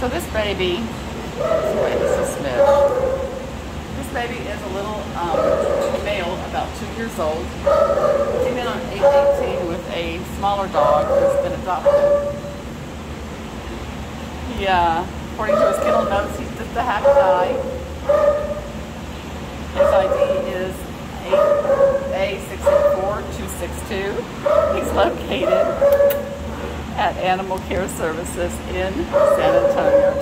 So this baby, wait just a smidge. This baby is a little um, male, about two years old. Came in on 818 with a smaller dog who's been adopted. Yeah, according to his kennel notes, he's just a happy guy. His ID is 8A684262. He's located at Animal Care Services in San Antonio.